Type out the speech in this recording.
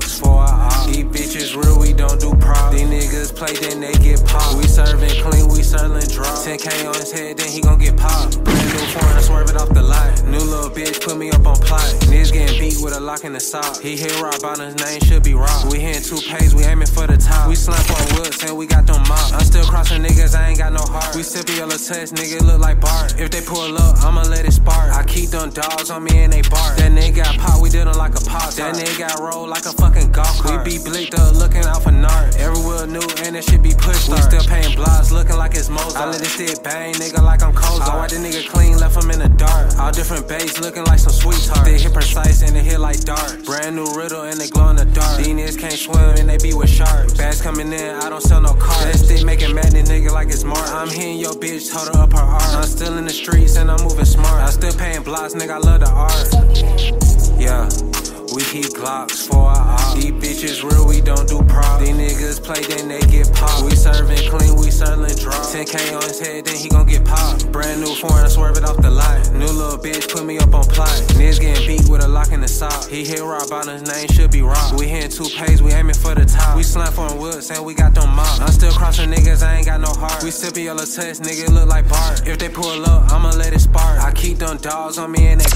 keep for. These bitches real, we don't do props. These niggas play, then they get popped. We serving clean, we serving drop. 10K on his head, then he gon' get popped. Brand new foreign, I swerve it off the lot. New little bitch put me up on plot. Niggas getting beat with a lock in the sock. He hit rock on his name, should be rock. We hitting two pays, we aiming for the top. We slap on woods, and we got them mop. I'm still crossing niggas, I ain't got no heart. We sippy yellow test, nigga look like Bart. If they pull up, I'ma let it spark. I keep them dogs on me and they bark. That nigga got pop, we did him like a pop. That nigga got rolled like a fucking golf cart. We be blicked up, looking out for nart. Everywhere new, and that shit be pushed. We still paying blocks, looking like it's Mozart. I let this shit bang, nigga, like I'm Kozar. I wipe the nigga clean, left him in the dark. All different bass, looking like some sweetheart. They hit precise hit like dark. Brand new riddle and they glow in the dark. Niggas can't swim and they be with sharks. Bags coming in, I don't sell no cars. That stick making madness, nigga, like it's smart. I'm hitting your bitch, told her up her art. I'm still in the streets and I'm moving smart. I still paying blocks, nigga, I love the art. Yeah. We keep Glocks for our op. These bitches real, we don't do props. These niggas play, then they get popped. We serving clean, we serving drop. 10K on his head, then he gon' get popped. Brand new foreign, I swerve it off the lot. New little bitch put me up on plot. Niggas getting beat He hit rock, about his name should be rock. We hitting two pays, we aiming for the top. We slam on woods, and we got them mop. I'm still crossing niggas, I ain't got no heart. We sippy yellow test, nigga look like Bart. If they pull up, I'ma let it spark. I keep them dogs on me and they.